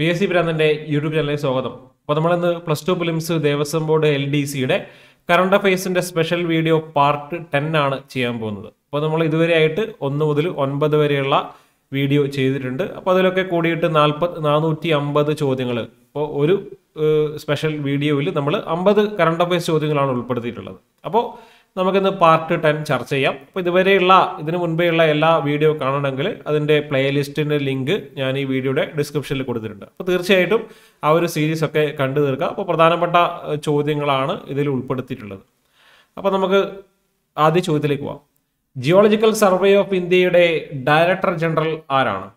P S C ഭ്രാന്തന്റെ YouTube ചാനലിലേക്ക് സ്വാഗതം. അപ്പോൾ നമ്മളിന്ന് plus two films Devaswom board L D സിയുടെ കറണ്ട് അഫയേഴ്സിന്റെ സ്പെഷ്യൽ വീഡിയോ പാർട്ട് ടെൻ ആണ് ചെയ്യാൻ പോകുന്നത്. അപ്പോൾ നമ്മൾ ഇതുവരെ ആയിട്ട് ഒന്ന് മുതൽ ഒൻപത് വരെയുള്ള വീഡിയോ ചെയ്തിട്ടുണ്ട്. അപ്പോൾ അതിലൊക്കെ കൂടിയിട്ട് നാൽപ്പത് നാനൂറ്റി അമ്പത് ചോദ്യങ്ങൾ. ഇപ്പോൾ ഒരു സ്പെഷ്യൽ വീഡിയോയിൽ നമ്മൾ അമ്പത് കറണ്ട് അഫയേഴ്സ് ചോദ്യങ്ങളാണ് ഉൾപ്പെടുത്തിയിട്ടുള്ളത്. അപ്പോൾ നമുക്കിന്ന് പാർട്ട് ടെൻ ചർച്ച ചെയ്യാം. അപ്പോൾ ഇതുവരെയുള്ള ഇതിനു മുൻപേയുള്ള എല്ലാ വീഡിയോ കാണണമെങ്കിൽ അതിന്റെ പ്ലേലിസ്റ്റിന്റെ ലിങ്ക് ഞാൻ ഈ വീഡിയോയുടെ ഡിസ്ക്രിപ്ഷനിൽ കൊടുത്തിട്ടുണ്ട്. അപ്പോൾ തീർച്ചയായിട്ടും ആ ഒരു സീരീസ് ഒക്കെ കണ്ടു തീർക്കുക അപ്പോൾ പ്രധാനപ്പെട്ട ചോദ്യങ്ങളാണ് ഇതിൽ ഉൾപ്പെടുത്തിയിട്ടുള്ളത്. അപ്പോൾ നമുക്ക് ആദ്യ ചോദ്യത്തിലേക്ക് പോവാം. ജിയോളജിക്കൽ സർവേ ഓഫ് ഇന്ത്യയുടെ ഡയറക്ടർ ജനറൽ ആരാണ്?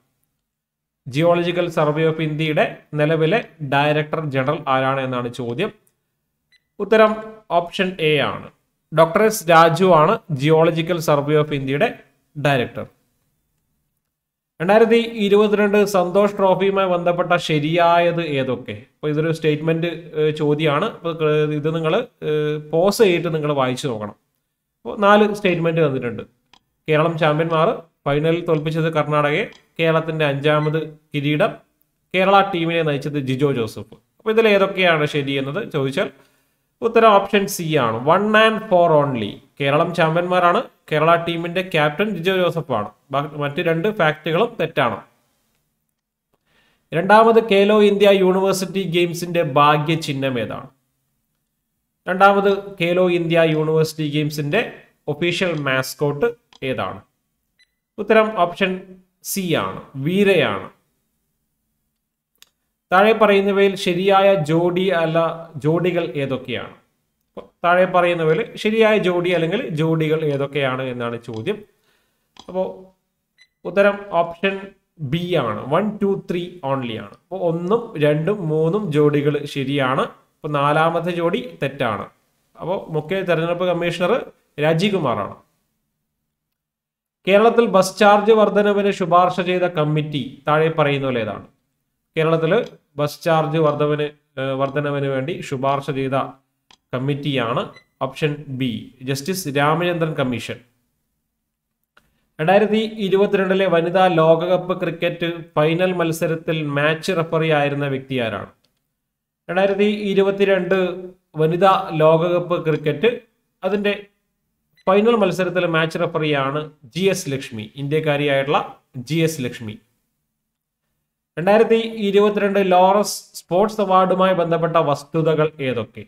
ജിയോളജിക്കൽ സർവേ ഓഫ് ഇന്ത്യയുടെ നിലവിലെ ഡയറക്ടർ ജനറൽ ആരാണ് എന്നാണ് ചോദ്യം. ഉത്തരം ഓപ്ഷൻ എ ആണ്. ഡോക്ടർ എസ് രാജു ആണ് ജിയോളജിക്കൽ സർവേ ഓഫ് ഇന്ത്യയുടെ ഡയറക്ടർ രണ്ടായിരത്തി ഇരുപത്തിരണ്ട് സന്തോഷ് ട്രോഫിയുമായി ബന്ധപ്പെട്ട ശരിയായത് ഏതൊക്കെ? അപ്പോൾ ഇതൊരു സ്റ്റേറ്റ്മെന്റ് ചോദ്യമാണ്. അപ്പോൾ ഇത് നിങ്ങൾ പോസ് ചെയ്തിട്ട് നിങ്ങൾ വായിച്ചു നോക്കണം. അപ്പോൾ നാല് സ്റ്റേറ്റ്മെന്റ് തന്നിട്ടുണ്ട്. കേരളം ചാമ്പ്യന്മാർ ഫൈനലിൽ തോൽപ്പിച്ചത് കർണാടകയെ കേരളത്തിന്റെ അഞ്ചാമത് കിരീടം കേരള ടീമിനെ നയിച്ചത് ജിജോ ജോസഫ്. അപ്പോൾ ഇതിൽ ഏതൊക്കെയാണ് ശരി എന്നത് ചോദിച്ചാൽ ഉത്തരം ഓപ്ഷൻ സി ആണ്. One and four only Keralam ചാമ്പ്യന്മാരാണ്. Kerala ടീമിന്റെ ക്യാപ്റ്റൻ ജിജോ ജോസഫ് ആണ് മറ്റ് രണ്ട് ഫാക്റ്റുകളും തെറ്റാണ്. രണ്ടാമത് കേലോ ഇന്ത്യ യൂണിവേഴ്സിറ്റി ഗെയിംസിന്റെ ഭാഗ്യ ചിഹ്നം ഏതാണ്? രണ്ടാമത് കേലോ ഇന്ത്യ യൂണിവേഴ്സിറ്റി ഗെയിംസിന്റെ ഒഫീഷ്യൽ മാസ്കോട്ട് ഏതാണ്? ഉത്തരം ഓപ്ഷൻ സി ആണ്. വീരയാണ്. താഴെ പറയുന്നവയിൽ ശരിയായ ജോഡി അല്ല ജോഡികൾ ഏതൊക്കെയാണ്? താഴെ പറയുന്നവയിൽ ശരിയായ ജോഡി അല്ലെങ്കിൽ ജോഡികൾ ഏതൊക്കെയാണ് എന്നാണ് ചോദ്യം. അപ്പോൾ ഉത്തരം ഓപ്ഷൻ ബി ആണ്. വൺ ടു ത്രീ ഓൺലി ആണ്. അപ്പോൾ ഒന്നും രണ്ടും മൂന്നും ജോഡികൾ ശരിയാണ്. അപ്പോൾ നാലാമത്തെ ജോഡി തെറ്റാണ്. അപ്പോൾ മുഖ്യ തെരഞ്ഞെടുപ്പ് കമ്മീഷണർ രാജീവ്കുമാറാണ്. കേരളത്തിൽ ബസ് ചാർജ് വർധനവിന് ശുപാർശ ചെയ്ത കമ്മിറ്റി താഴെ പറയുന്ന പോലെ ഏതാണ് കേരളത്തിൽ ബസ് ചാർജ് വർധവിന് വർധനവിന് വേണ്ടി ശുപാർശ ചെയ്ത കമ്മിറ്റിയാണ് option B justice Ramachandran commission. രണ്ടായിരത്തി ഇരുപത്തിരണ്ടിലെ വനിതാ ലോകകപ്പ് ക്രിക്കറ്റ് ഫൈനൽ മത്സരത്തിൽ മാച്ച് റെഫറി ആയിരുന്ന വ്യക്തി ആരാണ്? രണ്ടായിരത്തി ഇരുപത്തിരണ്ട് വനിതാ ലോകകപ്പ് ക്രിക്കറ്റ് അതിന്റെ ഫൈനൽ മത്സരത്തിലെ മാച്ച് റെഫറിയാണ് ജി എസ് ലക്ഷ്മി ഇന്ത്യക്കാരിയായിട്ടുള്ള ജി എസ് ലക്ഷ്മി. രണ്ടായിരത്തി ഇരുപത്തിരണ്ട് ലോറസ് സ്പോർട്സ് അവാർഡുമായി ബന്ധപ്പെട്ട വസ്തുതകൾ ഏതൊക്കെ?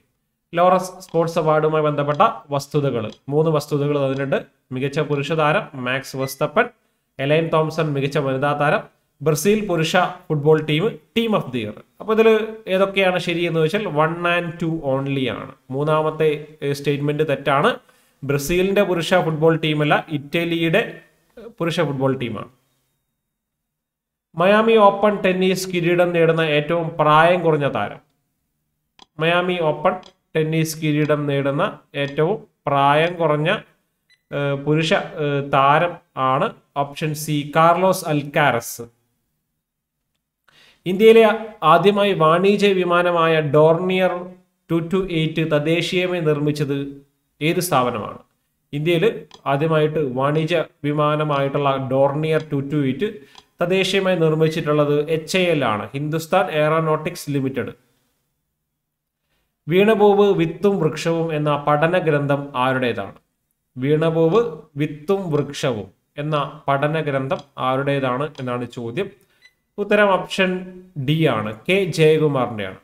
ലോറസ് സ്പോർട്സ് അവാർഡുമായി ബന്ധപ്പെട്ട വസ്തുതകൾ മൂന്ന് വസ്തുതകൾ അതിനുണ്ട് മികച്ച പുരുഷ താരം മാക്സ് വസ്തപ്പൻ എലൈൻ തോംസൺ മികച്ച വനിതാ താരം ബ്രസീൽ പുരുഷ football team team of the year. അപ്പോൾ ഇതിൽ ഏതൊക്കെയാണ് ശരിയെന്ന് വെച്ചാൽ വൺ ആൻഡ് ടു ഓൺലി ആണ്. മൂന്നാമത്തെ സ്റ്റേറ്റ്മെന്റ് തെറ്റാണ്. ബ്രസീലിന്റെ പുരുഷ ഫുട്ബോൾ ടീമല്ല ഇറ്റലിയുടെ പുരുഷ ഫുട്ബോൾ ടീമാണ്. മയാമി ഓപ്പൺ ടെന്നീസ് കിരീടം നേടുന്ന ഏറ്റവും പ്രായം കുറഞ്ഞ താരം. മയാമി ഓപ്പൺ ടെന്നീസ് കിരീടം നേടുന്ന ഏറ്റവും പ്രായം കുറഞ്ഞ പുരുഷ താരം ആണ് ഓപ്ഷൻ സി കാർലോസ് അൽക്കാരസ്. ഇന്ത്യയിലെ ആദ്യമായി വാണിജ്യ വിമാനമായ ഡോർണിയർ ടു ടു എയ്റ്റ് തദ്ദേശീയമായി നിർമ്മിച്ചത് ഏത് സ്ഥാപനമാണ്? ഇന്ത്യയിൽ ആദ്യമായിട്ട് വാണിജ്യ വിമാനമായിട്ടുള്ള ഡോർണിയർ ടു ടു എയ്റ്റ് തദ്ദേശീയമായി നിർമ്മിച്ചിട്ടുള്ളത് എച്ച് എ എൽ ആണ്. ഹിന്ദുസ്ഥാൻ എയറോനോട്ടിക്സ് ലിമിറ്റഡ് വീണപൂവ് വിത്തും വൃക്ഷവും എന്ന പഠന ഗ്രന്ഥം ആരുടേതാണ്? വീണപൂവ് വിത്തും വൃക്ഷവും എന്ന പഠന ഗ്രന്ഥം ആരുടേതാണ് എന്നാണ് ചോദ്യം. ഉത്തരം ഓപ്ഷൻ ഡി ആണ്. കെ ജയകുമാറിന്റെയാണ്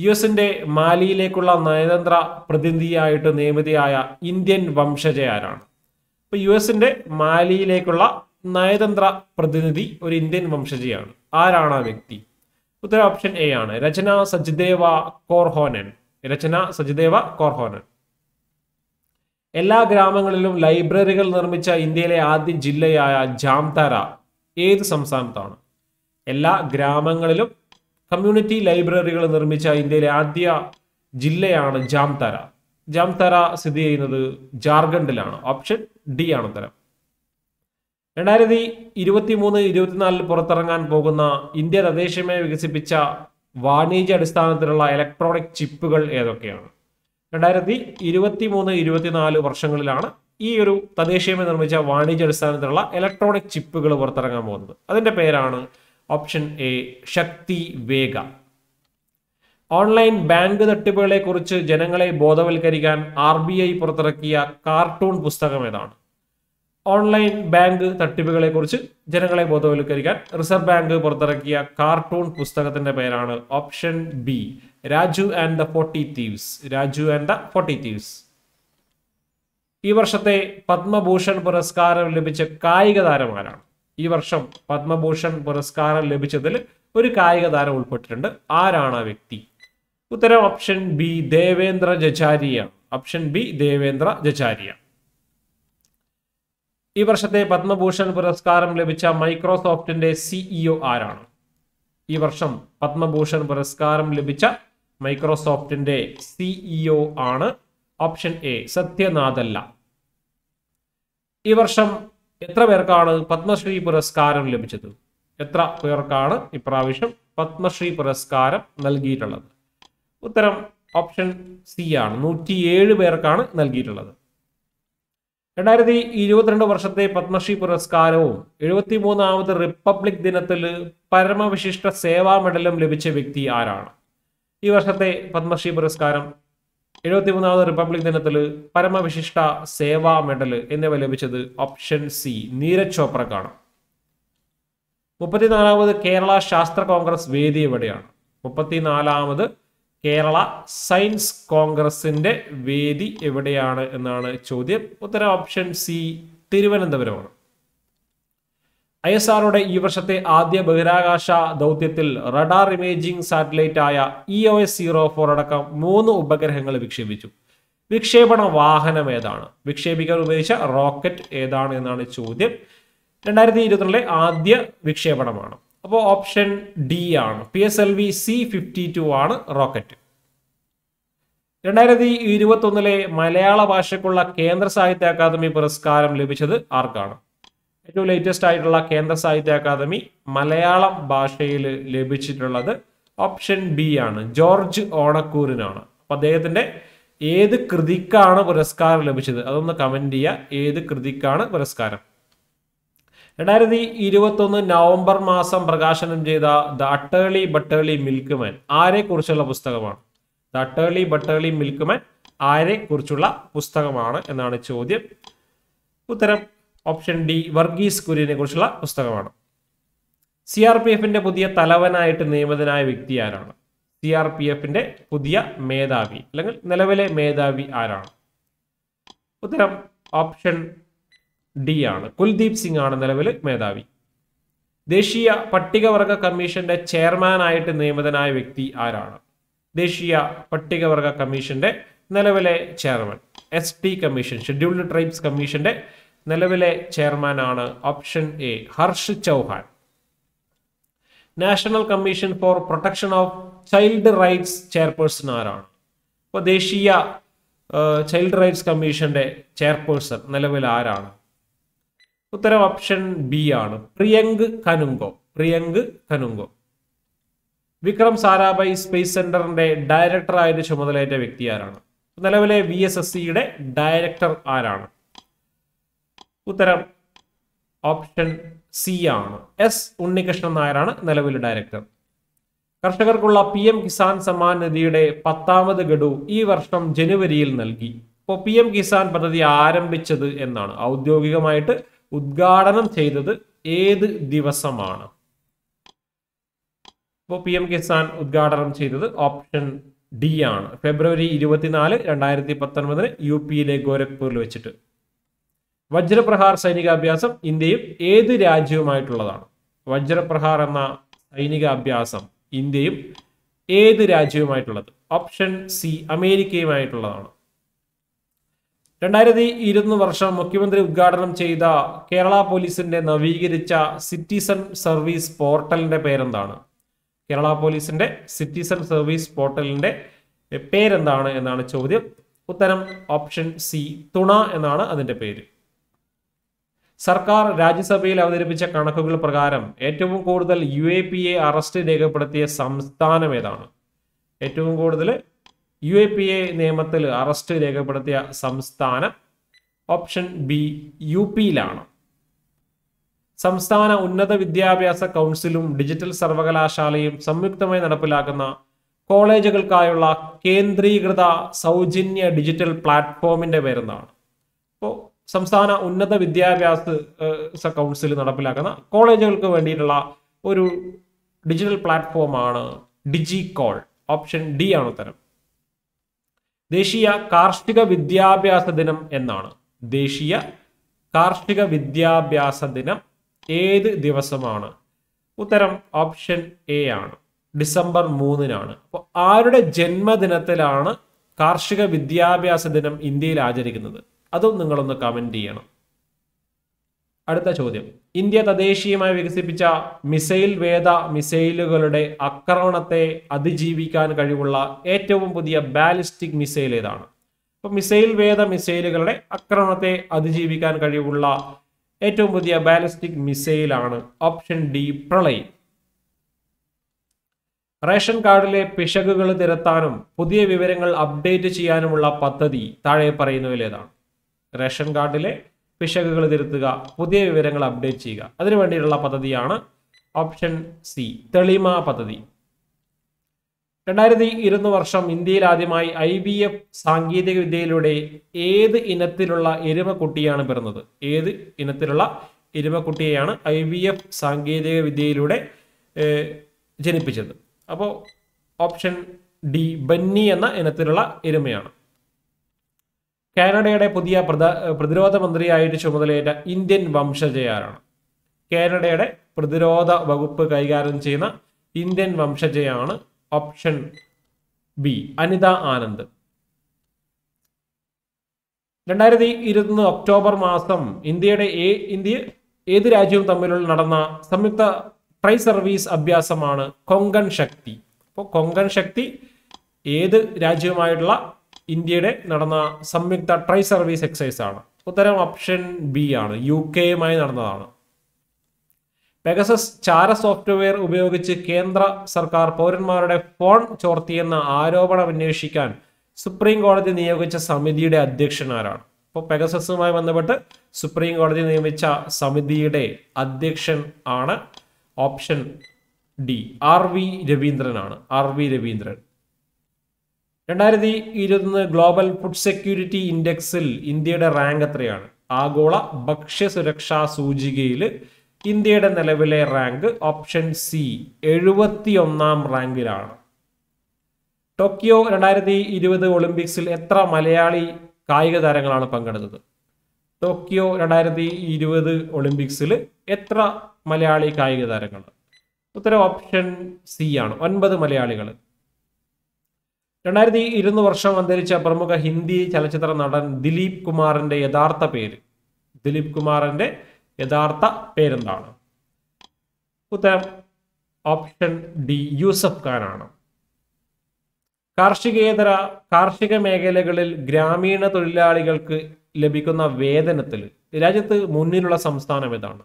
യു എസിന്റെ മാലിയിലേക്കുള്ള നയതന്ത്ര പ്രതിനിധിയായിട്ട് നിയമിതയായ ഇന്ത്യൻ വംശജയാരാണ്. ഇപ്പൊ യു എസിന്റെ മാലിയിലേക്കുള്ള നയതന്ത്ര പ്രതിനിധി ഒരു ഇന്ത്യൻ വംശജിയാണ്. ആരാണ് ആ വ്യക്തി? ഉത്തര ഓപ്ഷൻ എ ആണ്. രചന സജിദേവ കോർഹോനൻ. രചന സജിദേവ കോർഹോനൻ. എല്ലാ ഗ്രാമങ്ങളിലും ലൈബ്രറികൾ നിർമ്മിച്ച ഇന്ത്യയിലെ ആദ്യ ജില്ലയായ ജാംതാര ഏത് സംസ്ഥാനത്താണ്? എല്ലാ ഗ്രാമങ്ങളിലും കമ്മ്യൂണിറ്റി ലൈബ്രറികൾ നിർമ്മിച്ച ഇന്ത്യയിലെ ആദ്യ ജില്ലയാണ് ജാംതാര. ജാംതാര സ്ഥിതി ചെയ്യുന്നത് ജാർഖണ്ഡിലാണ്. ഓപ്ഷൻ ഡി ആണ് ഉത്തരം. രണ്ടായിരത്തി ഇരുപത്തി മൂന്ന് ഇരുപത്തിനാലിൽ പുറത്തിറങ്ങാൻ പോകുന്ന ഇന്ത്യ തദ്ദേശീയമായി വികസിപ്പിച്ച വാണിജ്യ അടിസ്ഥാനത്തിലുള്ള ഇലക്ട്രോണിക് ചിപ്പുകൾ ഏതൊക്കെയാണ്? രണ്ടായിരത്തി ഇരുപത്തി മൂന്ന് ഇരുപത്തിനാല് വർഷങ്ങളിലാണ് ഈ ഒരു തദ്ദേശീയമായി നിർമ്മിച്ച വാണിജ്യ അടിസ്ഥാനത്തിലുള്ള ഇലക്ട്രോണിക് ചിപ്പുകൾ പുറത്തിറങ്ങാൻ പോകുന്നത്. അതിന്റെ പേരാണ് ഓപ്ഷൻ എ ശക്തി വേഗ. ഓൺലൈൻ ബാങ്ക് തട്ടിപ്പുകളെക്കുറിച്ച് ജനങ്ങളെ ബോധവൽക്കരിക്കാൻ ആർ ബി ഐ പുറത്തിറക്കിയ കാർട്ടൂൺ പുസ്തകം ഏതാണ്? ഓൺലൈൻ ബാങ്ക് തട്ടിപ്പുകളെ കുറിച്ച് ജനങ്ങളെ ബോധവൽക്കരിക്കാൻ റിസർവ് ബാങ്ക് പുറത്തിറക്കിയ കാർട്ടൂൺ പുസ്തകത്തിന്റെ പേരാണ് option B. Raju and the forty thieves Raju and the forty thieves ഈ വർഷത്തെ പത്മഭൂഷൺ പുരസ്കാരം ലഭിച്ച കായിക താരമാരാണ്. ഈ വർഷം പത്മഭൂഷൺ പുരസ്കാരം ലഭിച്ചതിൽ ഒരു കായിക താരം ഉൾപ്പെട്ടിട്ടുണ്ട്. ആരാണ് ആ വ്യക്തി? ഉത്തരം option B Devendra Jhajharia option B Devendra Jhajharia ഈ വർഷത്തെ പത്മഭൂഷൺ പുരസ്കാരം ലഭിച്ച മൈക്രോസോഫ്റ്റിന്റെ സിഇഒ ആരാണ്? ഈ വർഷം പത്മഭൂഷൺ പുരസ്കാരം ലഭിച്ച മൈക്രോസോഫ്റ്റിന്റെ സിഇഒ ആണ് ഓപ്ഷൻ എ സത്യനാഥല്ല. ഈ വർഷം എത്ര പേർക്കാണ് പത്മശ്രീ പുരസ്കാരം ലഭിച്ചത്? എത്ര പേർക്കാണ് ഇപ്രാവശ്യം പത്മശ്രീ പുരസ്കാരം നൽകിയിട്ടുള്ളത്? ഉത്തരം ഓപ്ഷൻ സി ആണ്. നൂറ്റിയേഴ് പേർക്കാണ് നൽകിയിട്ടുള്ളത്. രണ്ടായിരത്തി ഇരുപത്തിരണ്ട് വർഷത്തെ പത്മശ്രീ പുരസ്കാരവും എഴുപത്തിമൂന്നാമത് റിപ്പബ്ലിക് ദിനത്തിൽ പരമവിശിഷ്ട സേവാ മെഡലും ലഭിച്ച വ്യക്തി ആരാണ്? ഈ വർഷത്തെ പത്മശ്രീ പുരസ്കാരം എഴുപത്തിമൂന്നാമത് റിപ്പബ്ലിക് ദിനത്തിൽ പരമവിശിഷ്ട സേവാ മെഡൽ എന്നിവ ലഭിച്ചത് ഓപ്ഷൻ സി നീരജ് ചോപ്രക്കാണ് മുപ്പത്തിനാലാമത് കേരള ശാസ്ത്ര കോൺഗ്രസ് വേദി എവിടെയാണ്? മുപ്പത്തിനാലാമത് കേരള സയൻസ് കോൺഗ്രസിന്റെ വേദി എവിടെയാണ് എന്നാണ് ചോദ്യം. ഉത്തര ഓപ്ഷൻ സി തിരുവനന്തപുരമാണ്. ഐ എസ് ആറുടെ ഈ വർഷത്തെ ആദ്യ ബഹിരാകാശ ദൗത്യത്തിൽ റഡാർ ഇമേജിംഗ് സാറ്റലൈറ്റ് ആയ E O S zero four അടക്കം മൂന്ന് ഉപഗ്രഹങ്ങൾ വിക്ഷേപിച്ചു. വിക്ഷേപണ വാഹനം ഏതാണ്? വിക്ഷേപിക്കാൻ ഉപയോഗിച്ച റോക്കറ്റ് ഏതാണ് എന്നാണ് ചോദ്യം. രണ്ടായിരത്തി ഇരുപത്തിരണ്ടിലെ ആദ്യ വിക്ഷേപണമാണ്. അപ്പോൾ ഓപ്ഷൻ ഡി ആണ്. P S L V C fifty two ആണ് റോക്കറ്റ് രണ്ടായിരത്തി ഇരുപത്തി ഒന്നിലെ മലയാള ഭാഷയ്ക്കുള്ള കേന്ദ്ര സാഹിത്യ അക്കാദമി പുരസ്കാരം ലഭിച്ചത് ആർക്കാണ്? ഏറ്റവും ലേറ്റസ്റ്റ് ആയിട്ടുള്ള കേന്ദ്ര സാഹിത്യ അക്കാദമി മലയാളം ഭാഷയിൽ ലഭിച്ചിട്ടുള്ളത് ഓപ്ഷൻ ബി ആണ്. ജോർജ് ഓണക്കൂറിനാണ്. അപ്പൊ അദ്ദേഹത്തിന്റെ ഏത് കൃതിക്കാണ് പുരസ്കാരം ലഭിച്ചത്? അതൊന്ന് കമന്റ് ചെയ്യുക ഏത് കൃതിക്കാണ് പുരസ്കാരം? രണ്ടായിരത്തി ഇരുപത്തൊന്ന് നവംബർ മാസം പ്രകാശനം ചെയ്ത ദ അട്ടേളി ബട്ടേളി മിൽക്ക്മാൻ ആരെ കുറിച്ചുള്ള പുസ്തകമാണ്? ദ അട്ടേളി ബട്ടേളി മിൽക്ക്മാൻ ആരെ കുറിച്ചുള്ള പുസ്തകമാണ് എന്നാണ് ചോദ്യം. ഉത്തരം ഓപ്ഷൻ ഡി വർഗീസ് കുര്യനെ കുറിച്ചുള്ള പുസ്തകമാണ്. സി ആർ പി എഫിന്റെ പുതിയ തലവനായിട്ട് നിയമിതനായ വ്യക്തി ആരാണ്? സി ആർ പി എഫിന്റെ പുതിയ മേധാവി അല്ലെങ്കിൽ നിലവിലെ മേധാവി ആരാണ്? ഉത്തരം ഓപ്ഷൻ ഡി ആണ്. കുൽദീപ് സിംഗ് ആണ് നിലവിൽ മേധാവി. ദേശീയ പട്ടികവർഗ കമ്മീഷന്റെ ചെയർമാനായിട്ട് നിയമിതനായ വ്യക്തി ആരാണ്? ദേശീയ പട്ടികവർഗ കമ്മീഷന്റെ നിലവിലെ chairman. S T commission scheduled tribes കമ്മീഷന്റെ നിലവിലെ ചെയർമാനാണ് option A Harsh Chauhan. National commission for protection of child rights chairperson ആരാണ്? ഇപ്പോൾ ദേശീയ ചൈൽഡ് റൈറ്റ്സ് കമ്മീഷന്റെ ചെയർപേഴ്സൺ നിലവിൽ ആരാണ്? ഉത്തരം ഓപ്ഷൻ ബി ആണ്. പ്രിയങ്ക് കനുങ്കോ. പ്രിയങ്ക് കനുങ്കോ. വിക്രം സാരാഭായ് സ്പേസ് സെന്ററിന്റെ ഡയറക്ടറായിട്ട് ചുമതലയേറ്റ വ്യക്തി ആരാണ്? നിലവിലെ വി എസ് എസ് സിയുടെ ഡയറക്ടർ ആരാണ്? ഉത്തരം ഓപ്ഷൻ സി ആണ്. എസ് ഉണ്ണികൃഷ്ണൻ നായരാണ് നിലവിലെ ഡയറക്ടർ കർഷകർക്കുള്ള പി എം കിസാൻ സമ്മാൻ നിധിയുടെ പത്താമത് ഗഡു ഈ വർഷം ജനുവരിയിൽ നൽകി. ഇപ്പോൾ പി എം കിസാൻ പദ്ധതി ആരംഭിച്ചത് എന്നാണ്. ഔദ്യോഗികമായിട്ട് ഉദ്ഘാടനം ചെയ്തത് ഏത് ദിവസമാണ്? ഇപ്പോൾ പി എം കിസാൻ ഉദ്ഘാടനം ചെയ്തത് ഓപ്ഷൻ ഡി ആണ്. ഫെബ്രുവരി ഇരുപത്തിനാല് രണ്ടായിരത്തി പത്തൊൻപതിന് യു പിയിലെ ഗോരഖ്പൂരിൽ വെച്ചിട്ട്. വജ്രപ്രഹാർ സൈനികാഭ്യാസം ഇന്ത്യയും ഏത് രാജ്യവുമായിട്ടുള്ളതാണ്? വജ്രപ്രഹാർ എന്ന സൈനികാഭ്യാസം ഇന്ത്യയും ഏത് രാജ്യവുമായിട്ടുള്ളത്? Option C അമേരിക്കയുമായിട്ടുള്ളതാണ്. രണ്ടായിരത്തി ഇരുന്ന് വർഷം മുഖ്യമന്ത്രി ഉദ്ഘാടനം ചെയ്ത കേരള പോലീസിന്റെ നവീകരിച്ച സിറ്റിസൺ സർവീസ് പോർട്ടലിന്റെ പേരെന്താണ്? കേരള പോലീസിന്റെ സിറ്റിസൺ സർവീസ് പോർട്ടലിന്റെ പേരെന്താണ് എന്നാണ് ചോദ്യം. ഉത്തരം ഓപ്ഷൻ സി തുണ എന്നാണ് അതിന്റെ പേര്. സർക്കാർ രാജ്യസഭയിൽ അവതരിപ്പിച്ച കണക്കുകൾ പ്രകാരം ഏറ്റവും കൂടുതൽ U A P A arrest രേഖപ്പെടുത്തിയ സംസ്ഥാനം ഏതാണ്? ഏറ്റവും കൂടുതൽ യു എ പി എ നിയമത്തിൽ അറസ്റ്റ് രേഖപ്പെടുത്തിയ സംസ്ഥാനം ഓപ്ഷൻ ബി യു പിയിലാണ് സംസ്ഥാന ഉന്നത വിദ്യാഭ്യാസ കൗൺസിലും ഡിജിറ്റൽ സർവകലാശാലയും സംയുക്തമായി നടപ്പിലാക്കുന്ന കോളേജുകൾക്കായുള്ള കേന്ദ്രീകൃത സൗജന്യ ഡിജിറ്റൽ പ്ലാറ്റ്ഫോമിന്റെ പേരെന്താണ്? അപ്പോൾ സംസ്ഥാന ഉന്നത വിദ്യാഭ്യാസ കൗൺസിൽ നടപ്പിലാക്കുന്ന കോളേജുകൾക്ക് വേണ്ടിയിട്ടുള്ള ഒരു ഡിജിറ്റൽ പ്ലാറ്റ്ഫോമാണ് ഡിജി കോൾ ഓപ്ഷൻ ഡി ആണ് ഉത്തരം. ദേശീയ കാർഷിക വിദ്യാഭ്യാസ ദിനം എന്നാണ്. ദേശീയ കാർഷിക വിദ്യാഭ്യാസ ദിനം ഏത് ദിവസമാണ്? ഉത്തരം ഓപ്ഷൻ എ ആണ്. ഡിസംബർ മൂന്നിനാണ്. അപ്പോൾ ആരുടെ ജന്മദിനത്തിലാണ് കാർഷിക വിദ്യാഭ്യാസ ദിനം ഇന്ത്യയിൽ ആചരിക്കുന്നത്? അതും നിങ്ങളൊന്ന് കമന്റ് ചെയ്യണം. അടുത്ത ചോദ്യം. ഇന്ത്യ തദ്ദേശീയമായി വികസിപ്പിച്ച മിസൈൽ വേദ മിസൈലുകളുടെ ആക്രമണത്തെ അതിജീവിക്കാൻ കഴിവുള്ള ഏറ്റവും പുതിയ ബാലിസ്റ്റിക് മിസൈൽ ഏതാണ്? അപ്പൊ മിസൈൽ വേദ മിസൈലുകളുടെ ആക്രമണത്തെ അതിജീവിക്കാൻ കഴിവുള്ള ഏറ്റവും പുതിയ ബാലിസ്റ്റിക് മിസൈലാണ് ഓപ്ഷൻ ഡി പ്രളയം. റേഷൻ കാർഡിലെ പിശകുകൾ തിരുത്താനും പുതിയ വിവരങ്ങൾ അപ്ഡേറ്റ് ചെയ്യാനുമുള്ള പദ്ധതി താഴെ പറയുന്നതിലേതാണ് റേഷൻ കാർഡിലെ പിശകുകൾ തിരുത്തുക പുതിയ വിവരങ്ങൾ അപ്ഡേറ്റ് ചെയ്യുക. അതിനു വേണ്ടിയിട്ടുള്ള പദ്ധതിയാണ് ഓപ്ഷൻ സി തെളിമ പദ്ധതി. രണ്ടായിരത്തി ഇരുന്ന് വർഷം ഇന്ത്യയിൽ ആദ്യമായി ഐ ബി എഫ് സാങ്കേതിക വിദ്യയിലൂടെ ഏത് ഇനത്തിലുള്ള എരുമക്കുട്ടിയാണ് പിറന്നത്? ഏത് ഇനത്തിലുള്ള എരുമക്കുട്ടിയെയാണ് ഐ ബി എഫ് സാങ്കേതിക വിദ്യയിലൂടെ ജനിപ്പിച്ചത്? അപ്പോൾ ഓപ്ഷൻ ഡി ബന്നി എന്ന ഇനത്തിലുള്ള എരുമയാണ്. കാനഡയുടെ പുതിയ പ്രതിരോധ മന്ത്രിയായിട്ട് ചുമതലയേറ്റ ഇന്ത്യൻ വംശജയാരാണ്. കാനഡയുടെ പ്രതിരോധ വകുപ്പ് കൈകാര്യം ചെയ്യുന്ന ഇന്ത്യൻ വംശജയാണ് ഓപ്ഷൻ ബി അനിത ആനന്ദ്. രണ്ടായിരത്തി ഇരുപത്തൊന്ന് ഒക്ടോബർ മാസം ഇന്ത്യയുടെ ഏ ഇന്ത്യ ഏത് രാജ്യവും തമ്മിലുള്ള നടന്ന സംയുക്ത ട്രൈ സർവീസ് അഭ്യാസമാണ് കൊങ്കൺ ശക്തി. അപ്പോൾ കൊങ്കൺ ശക്തി ഏത് രാജ്യവുമായിട്ടുള്ള ഇന്ത്യയുടെ നടന്ന സംയുക്ത ട്രൈ സർവീസ് എക്സൈസ് ആണ്. ഉത്തരം ഓപ്ഷൻ ബി ആണ്. യു കെയുമായി നടന്നതാണ്. പെഗസസ് ചാര സോഫ്റ്റ്വെയർ ഉപയോഗിച്ച് കേന്ദ്ര സർക്കാർ പൗരന്മാരുടെ ഫോൺ ചോർത്തിയെന്ന ആരോപണം അന്വേഷിക്കാൻ സുപ്രീം കോടതി നിയോഗിച്ച സമിതിയുടെ അധ്യക്ഷൻ ആരാണ്? അപ്പോൾ പെഗസസുമായി ബന്ധപ്പെട്ട് സുപ്രീം കോടതി നിയമിച്ച സമിതിയുടെ അധ്യക്ഷൻ ആണ് option D. R V രവീന്ദ്രനാണ്. R V Raveendran. രണ്ടായിരത്തി ഇരുപത്തൊന്ന് ഗ്ലോബൽ ഫുഡ് സെക്യൂരിറ്റി ഇൻഡെക്സിൽ ഇന്ത്യയുടെ റാങ്ക് എത്രയാണ്? ആഗോള ഭക്ഷ്യ സുരക്ഷാ സൂചികയിൽ ഇന്ത്യയുടെ നിലവിലെ റാങ്ക് ഓപ്ഷൻ സി എഴുപത്തി ഒന്നാം റാങ്കിലാണ്. ടോക്കിയോ രണ്ടായിരത്തി ഇരുപത് ഒളിമ്പിക്സിൽ എത്ര മലയാളി കായിക താരങ്ങളാണ് പങ്കെടുത്തത്? ടോക്കിയോ രണ്ടായിരത്തി ഇരുപത് ഒളിമ്പിക്സിൽ എത്ര മലയാളി കായിക താരങ്ങൾ ഉത്തരം ഓപ്ഷൻ സി ആണ്. ഒൻപത് മലയാളികൾ രണ്ടായിരത്തി ഇരുന്ന് വർഷം അന്തരിച്ച പ്രമുഖ ഹിന്ദി ചലച്ചിത്ര നടൻ ദിലീപ് കുമാറിന്റെ യഥാർത്ഥ പേര്. ദിലീപ് കുമാറിന്റെ യഥാർത്ഥ പേരെന്താണ്? ഉത്തരം ഓപ്ഷൻ ഡി യൂസഫ് ഖാൻ ആണ് കാർഷികേതര കാർഷിക മേഖലകളിൽ ഗ്രാമീണ തൊഴിലാളികൾക്ക് ലഭിക്കുന്ന വേതനത്തിൽ രാജ്യത്ത് മുന്നിലുള്ള സംസ്ഥാനം ഏതാണ്?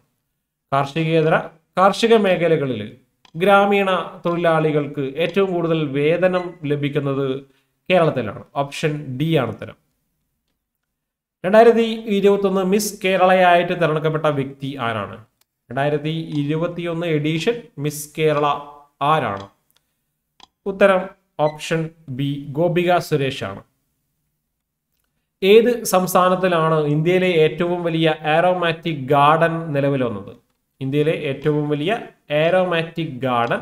കാർഷികേതര കാർഷിക മേഖലകളിൽ ഗ്രാമീണ തൊഴിലാളികൾക്ക് ഏറ്റവും കൂടുതൽ വേതനം ലഭിക്കുന്നത് കേരളത്തിലാണ്. ഓപ്ഷൻ ഡി ആണ് ഉത്തരം. രണ്ടായിരത്തി ഇരുപത്തൊന്ന് മിസ് കേരളയായിട്ട് തിരഞ്ഞെടുക്കപ്പെട്ട വ്യക്തി ആരാണ്? രണ്ടായിരത്തി ഇരുപത്തിയൊന്ന് എഡീഷൻ മിസ് കേരള ആരാണ്? ഉത്തരം ഓപ്ഷൻ ബി ഗോപിക സുരേഷ് ആണ്. ഏത് സംസ്ഥാനത്തിലാണ് ഇന്ത്യയിലെ ഏറ്റവും വലിയ ആരോമാറ്റിക് ഗാർഡൻ നിലവിൽ വന്നത്? ഇന്ത്യയിലെ ഏറ്റവും വലിയ ഏറോമാറ്റിക് ഗാർഡൻ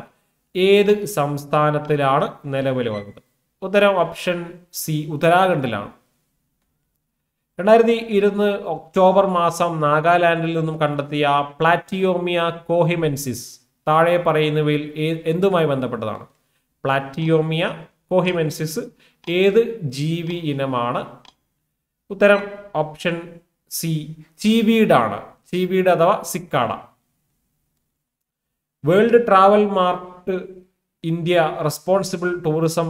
ഏത് സംസ്ഥാനത്തിലാണ് നിലവിൽ വന്നത് ഉത്തരം ഓപ്ഷൻ സി ഉത്തരാഖണ്ഡിലാണ്. രണ്ടായിരത്തി ഇരുന്ന് ഒക്ടോബർ മാസം നാഗാലാൻഡിൽ നിന്നും കണ്ടെത്തിയ പ്ലാറ്റിയോമിയ കോഹിമെൻസിസ് താഴെ പറയുന്നവയിൽ എന്തുമായി ബന്ധപ്പെട്ടതാണ്? പ്ലാറ്റിയോമിയ കോഹിമെൻസിസ് ഏത് ജീവി ഇനമാണ്? ഉത്തരം ഓപ്ഷൻ സി ചീവീഡാണ് ചീവീഡ് അഥവാ cicada. World travel mart India responsible tourism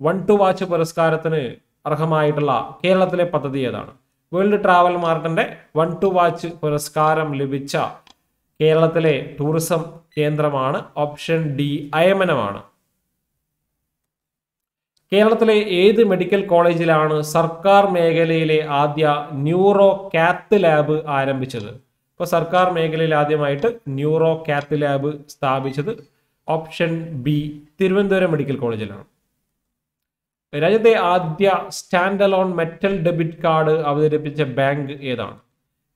one two watch പുരസ്കാരത്തിന് അർഹമായിട്ടുള്ള കേരളത്തിലെ പദ്ധതി ഏതാണ്? വേൾഡ് ട്രാവൽ മാർട്ടിന്റെ വൺ ടു വാച്ച് പുരസ്കാരം ലഭിച്ച കേരളത്തിലെ ടൂറിസം കേന്ദ്രമാണ് ഓപ്ഷൻ ഡി അയമനമാണ്. കേരളത്തിലെ ഏത് മെഡിക്കൽ കോളേജിലാണ് സർക്കാർ മേഖലയിലെ ആദ്യ ന്യൂറോ കാത്ത് ലാബ് ആരംഭിച്ചത്? ഇപ്പോൾ സർക്കാർ മേഖലയിൽ ആദ്യമായിട്ട് ന്യൂറോ കാത്ത് ലാബ് സ്ഥാപിച്ചത് ഓപ്ഷൻ ബി തിരുവനന്തപുരം മെഡിക്കൽ കോളേജിലാണ്. രാജ്യത്തെ ആദ്യ stand alone metal debit card അവതരിപ്പിച്ച ബാങ്ക് ഏതാണ്?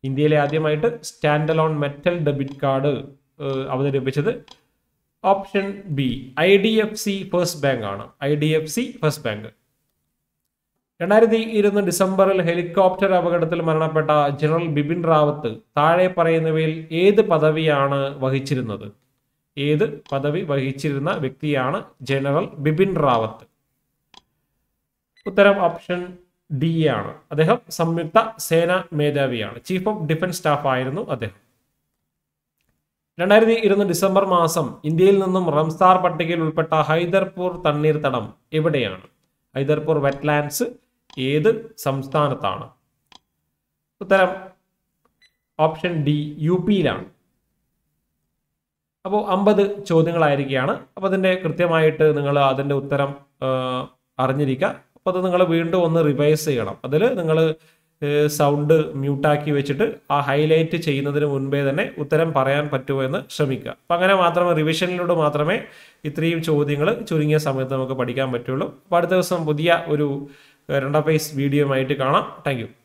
ഇന്ത്യയിലെ ആദ്യമായിട്ട് stand alone metal debit card അവതരിപ്പിച്ചത് option B I D F C first bank ആണ് I D F C first bank. രണ്ടായിരത്തി ഇരുന്ന് ഡിസംബറിൽ ഹെലികോപ്റ്റർ അപകടത്തിൽ മരണപ്പെട്ട ജനറൽ ബിപിൻ റാവത്ത് താഴെ പറയുന്നവയിൽ ഏത് പദവിയാണ് വഹിച്ചിരുന്നത്? ഏത് പദവി വഹിച്ചിരുന്ന വ്യക്തിയാണ് ജനറൽ ബിപിൻ റാവത്ത്? ഉത്തരം ഓപ്ഷൻ ഡി ആണ്. അദ്ദേഹം സംയുക്ത സേനാ മേധാവിയാണ്. ചീഫ് ഓഫ് ഡിഫൻസ് സ്റ്റാഫ് ആയിരുന്നു അദ്ദേഹം. രണ്ടായിരത്തി ഇരുന്ന് ഡിസംബർ മാസം ഇന്ത്യയിൽ നിന്നും റംസാർ പട്ടികയിൽ ഉൾപ്പെട്ട ഹൈദർപൂർ തണ്ണീർത്തടം എവിടെയാണ്? ഹൈദർപൂർ വെറ്റ്ലാൻഡ്സ് ഏത് സംസ്ഥാനത്താണ്? ഉത്തരം ഓപ്ഷൻ ഡി യു പിയിലാണ്. അപ്പോൾ അമ്പത് ചോദ്യങ്ങളായിരിക്കുകയാണ്. അപ്പോൾ അതിന്റെ കൃത്യമായിട്ട് നിങ്ങൾ അതിന്റെ ഉത്തരം അറിഞ്ഞിരിക്കുക. അപ്പോൾ അത് നിങ്ങൾ വീണ്ടും ഒന്ന് റിവൈസ് ചെയ്യണം. അതിൽ നിങ്ങൾ സൗണ്ട് മ്യൂട്ടാക്കി വെച്ചിട്ട് ആ ഹൈലൈറ്റ് ചെയ്യുന്നതിന് മുൻപേ തന്നെ ഉത്തരം പറയാൻ പറ്റുമോ എന്ന് ശ്രമിക്കുക. അപ്പം അങ്ങനെ മാത്രമേ റിവിഷനിലൂടെ മാത്രമേ ഇത്രയും ചോദ്യങ്ങൾ ചുരുങ്ങിയ സമയത്ത് നമുക്ക് പഠിക്കാൻ പറ്റുള്ളൂ. അപ്പോൾ അടുത്ത ദിവസം പുതിയ ഒരു രണ്ടാം പേസ് വീഡിയോ ആയിട്ട് കാണാം. താങ്ക്